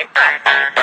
来吧，宝贝儿，来吧。